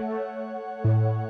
Música